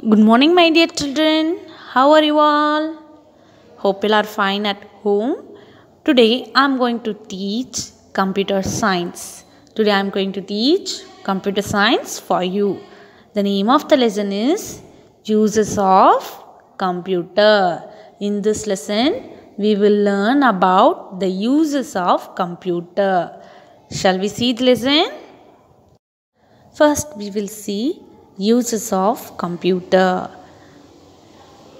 Good morning, my dear children. How are you all? Hope you are fine at home. Today I am going to teach computer science. Today I am going to teach computer science for you. The name of the lesson is Uses of Computer. In this lesson, we will learn about the uses of computer. Shall we see the lesson? First, we will see uses of computer.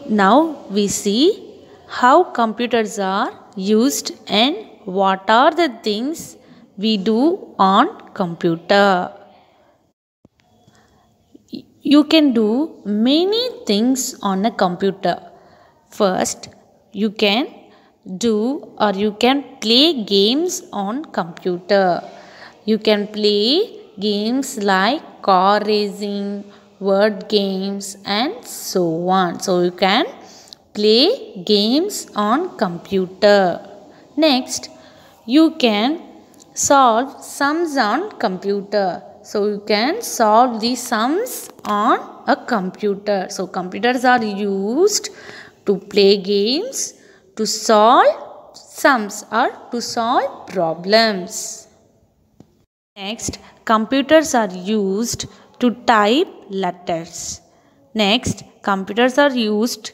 Now, we see how computers are used and what are the things we do on computer. You can do many things on a computer. First, you can do or you can play games on computer. You can play games like car racing, word games and so on. So you can play games on computer. Next, you can solve sums on computer. So you can solve the sums on a computer. So computers are used to play games, to solve sums or to solve problems. Next, computers are used to type letters. Next, computers are used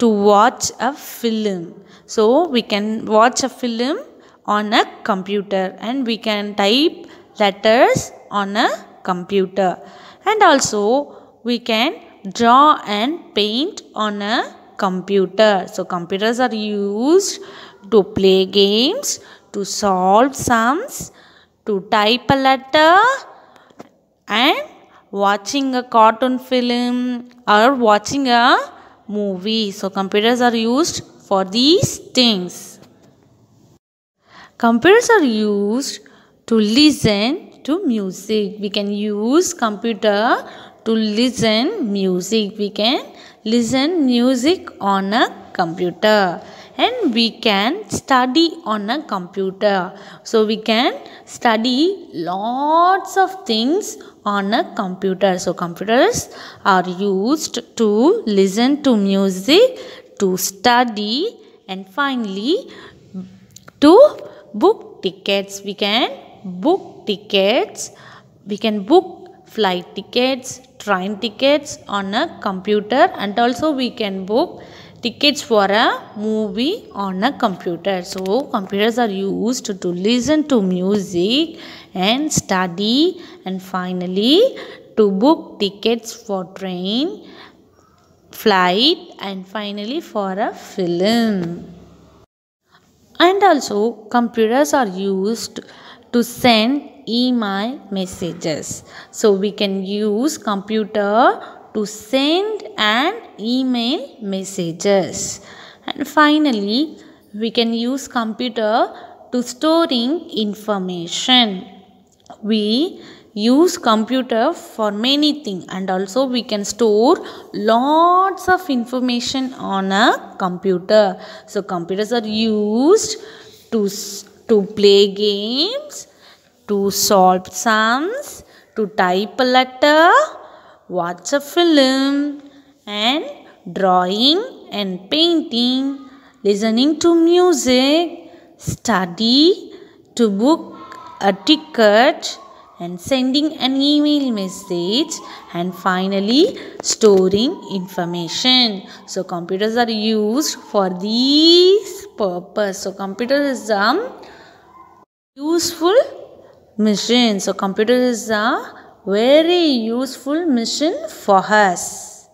to watch a film. So, we can watch a film on a computer and we can type letters on a computer. And also, we can draw and paint on a computer. So, computers are used to play games, to solve sums, to type a letter and watching a cartoon film or watching a movie. So computers are used for these things. Computers are used to listen to music. We can use computer to listen music. We can listen music on a computer and we can study on a computer. So we can study lots of things on a computer. So computers are used to listen to music to study and finally to book tickets. We can book tickets. We can book flight tickets train tickets on a computer and also we can book tickets for a movie on a computer. So, computers are used to listen to music and study and finally to book tickets for train, flight and finally for a film. And also, computers are used to send email messages. So, we can use computer to send and email messages. And finally we can use computer to storing information. We use computer for many things and also we can store lots of information on a computer. So computers are used to to play games to solve sums to type a letter watch a film and drawing and painting, listening to music, study, to book a ticket and sending an email message and finally storing information. So computers are used for these purpose. So computer is a useful machine. So computer is a very useful machine for us.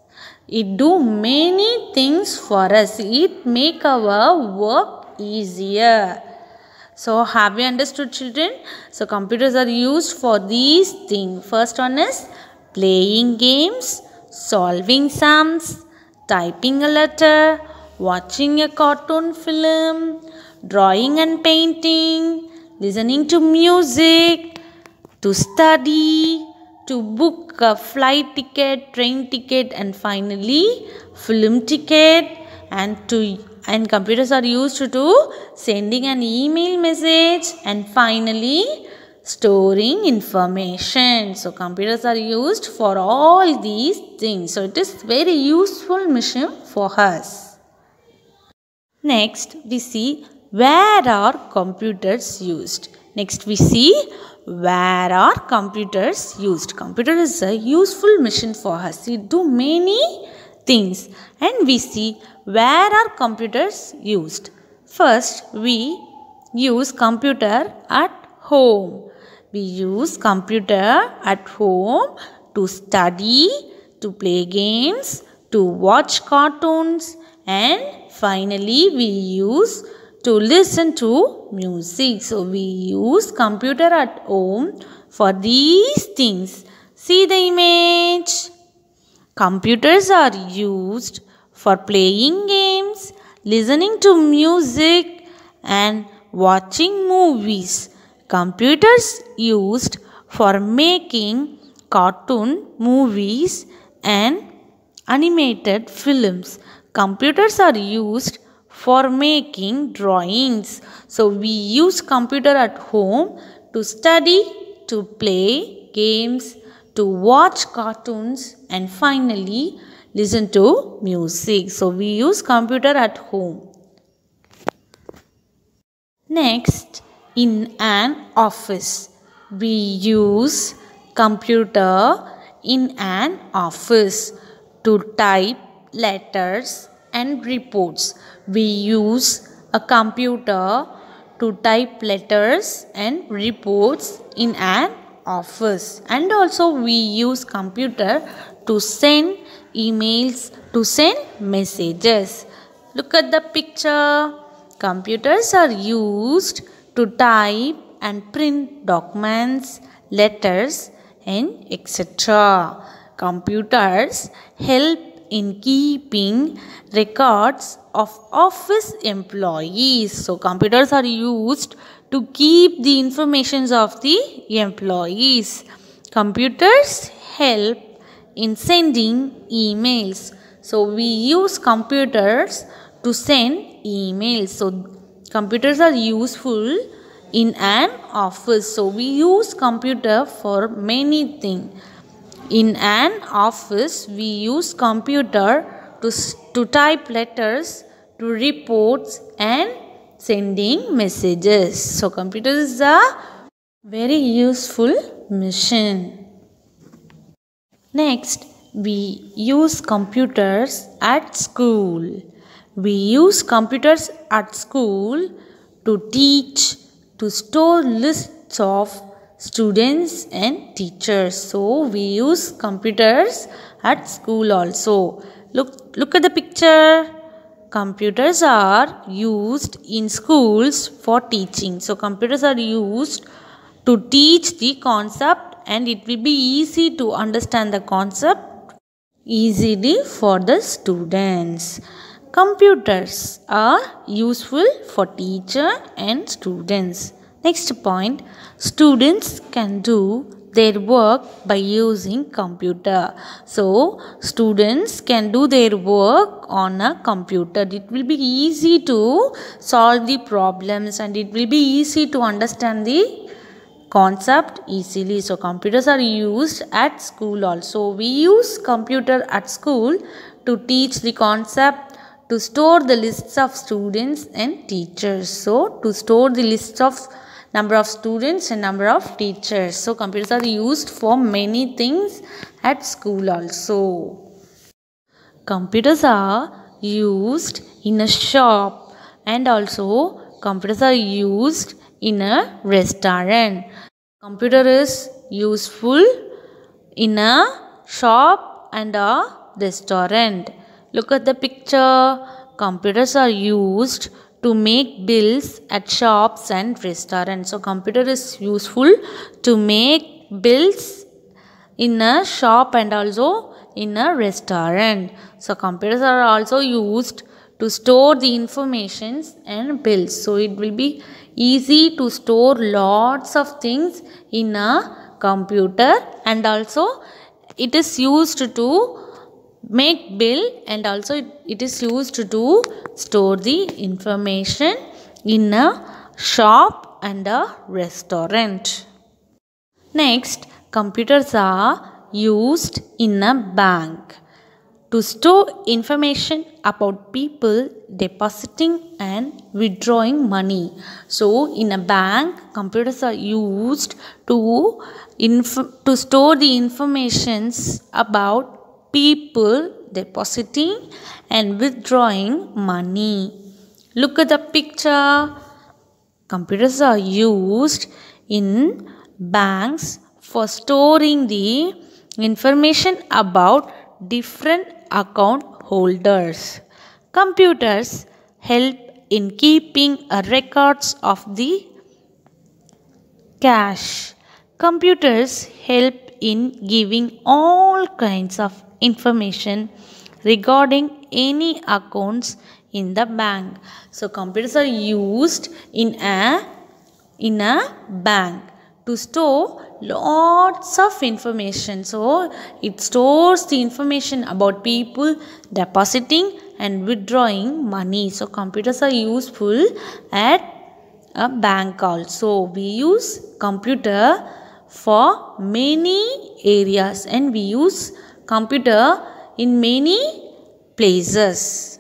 It do many things for us. It make our work easier. So have you understood children? So computers are used for these things. First one is playing games, solving sums, typing a letter, watching a cartoon film, drawing and painting, listening to music, to study, to book a flight ticket, train ticket and finally film ticket and to and computers are used to sending an email message and finally storing information. So computers are used for all these things. So it is very useful machine for us. Next we see where are computers used. Next we see where are computers used. Computer is a useful machine for us. It do many things and we see where are computers used. First we use computer at home. We use computer at home to study, to play games, to watch cartoons and finally we use to listen to music. So we use computer at home for these things. See the image. Computers are used for playing games, listening to music and watching movies. Computers used for making cartoon movies and animated films. Computers are used for making drawings. So we use computer at home to study, to play games, to watch cartoons and finally listen to music. So we use computer at home. Next, in an office, we use computer in an office to type letters and reports. We use a computer to type letters and reports in an office. And also we use computer to send emails to send messages. Look at the picture. Computers are used to type and print documents letters and etc computers help in keeping records of office employees. So computers are used to keep the informations of the employees. Computers help in sending emails. So we use computers to send emails. So computers are useful in an office. So we use computer for many things. In an office, we use computer to, to type letters, to reports and sending messages. So, computer is a very useful machine. Next, we use computers at school. We use computers at school to teach, to store lists of students and teachers. So we use computers at school also. Look look at the picture. Computers are used in schools for teaching. So computers are used to teach the concept and it will be easy to understand the concept easily for the students. Computers are useful for teacher and students Next point, students can do their work by using computer. So, students can do their work on a computer. It will be easy to solve the problems and it will be easy to understand the concept easily. So, computers are used at school also. We use computer at school to teach the concept to store the lists of students and teachers. So, to store the lists of number of students and number of teachers. So computers are used for many things at school also. Computers are used in a shop and also computers are used in a restaurant. Computer is useful in a shop and a restaurant. Look at the picture. Computers are used to make bills at shops and restaurants. So computer is useful to make bills in a shop and also in a restaurant. So computers are also used to store the informations and bills. So it will be easy to store lots of things in a computer and also it is used to make bill and also it, is used to store the information in a shop and a restaurant. Next, computers are used in a bank to store information about people depositing and withdrawing money. So, in a bank, computers are used to, to store the informations about people depositing and withdrawing money. Look at the picture. Computers are used in banks for storing the information about different account holders. Computers help in keeping records of the cash. Computers help in giving all kinds of information regarding any accounts in the bank. So computers are used in a in a bank to store lots of information. So it stores the information about people depositing and withdrawing money. So computers are useful at a bank also. We use computer for many areas and we use computer in many places.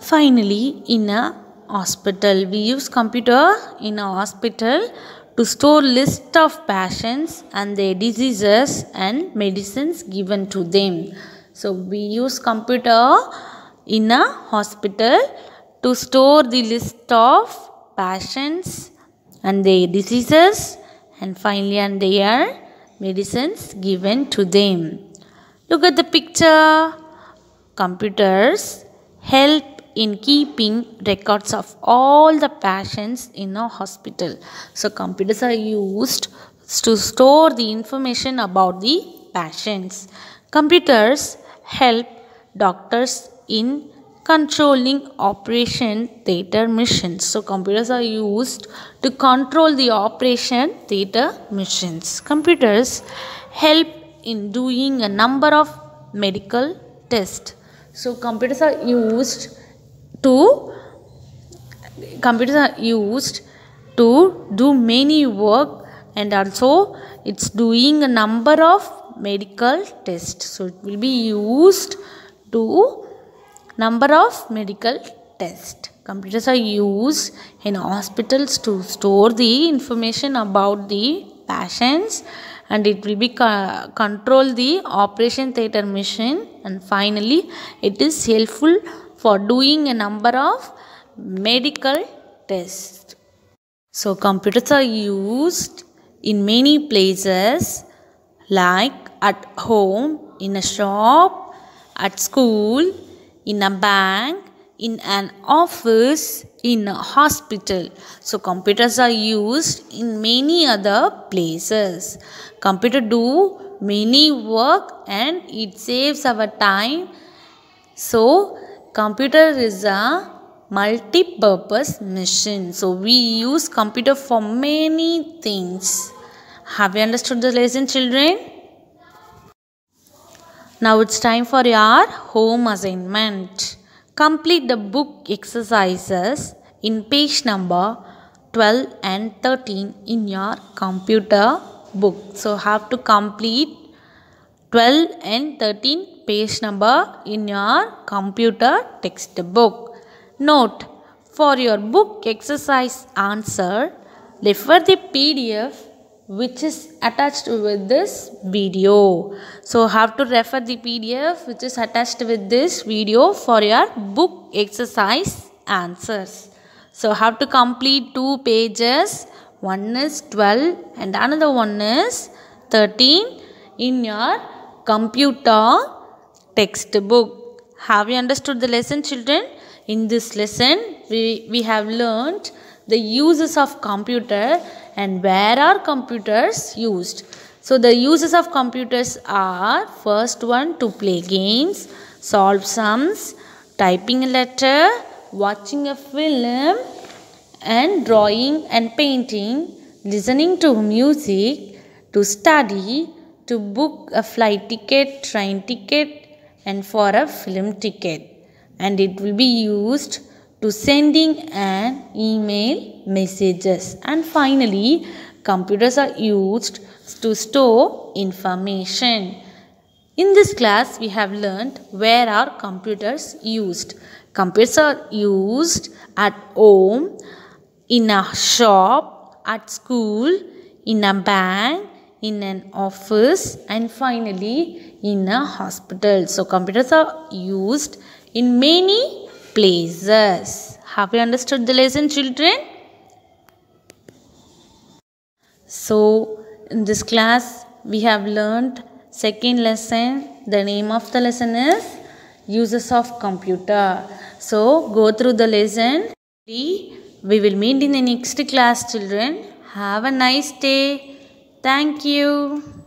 Finally, in a hospital, we use computer in a hospital to store list of patients and their diseases and medicines given to them. So we use computer in a hospital to store the list of patients and their diseases and finally and their medicines given to them. Look at the picture. Computers help in keeping records of all the patients in a hospital. So computers are used to store the information about the patients. Computers help doctors in controlling operation theater machines. So computers are used to control the operation theater machines. Computers help in doing a number of medical tests. So computers are used to computers are used to do many work and also it's doing a number of medical tests so it will be used to number of medical tests computers are used in hospitals to store the information about the patients and it will be co- control the operation theater machine. And finally it is helpful for doing a number of medical tests. So computers are used in many places like at home in a shop at school in a bank in an office in a hospital. So computers are used in many other places. Computer do many work and it saves our time. So computer is a multi-purpose machine. So we use computer for many things. Have you understood the lesson children now it's time for your home assignment complete the book exercises in page number 12 and 13 in your computer book so have to complete 12 and 13 page number in your computer textbook. Note, for your book exercise answer, refer the PDF which is attached with this video. So have to refer the PDF which is attached with this video for your book exercise answers. So have to complete two pages. One is 12 and another one is 13 in your computer textbook. Have you understood the lesson children? In this lesson we, we have learned the uses of computer and where are computers used. So the uses of computers are first one to play games, solve sums, typing a letter, watching a film and drawing and painting, listening to music, to study, to book a flight ticket, train ticket and for a film ticket and it will be used to sending an email messages. And finally, computers are used to store information. In this class, we have learned where are computers used. Computers are used at home, in a shop, at school, in a bank, in an office, and finally in a hospital. So, computers are used in many places. Have you understood the lesson, children? So, in this class, we have learned second lesson. The name of the lesson is uses of computer. So, go through the lesson. We will meet in the next class, children. Have a nice day. Thank you.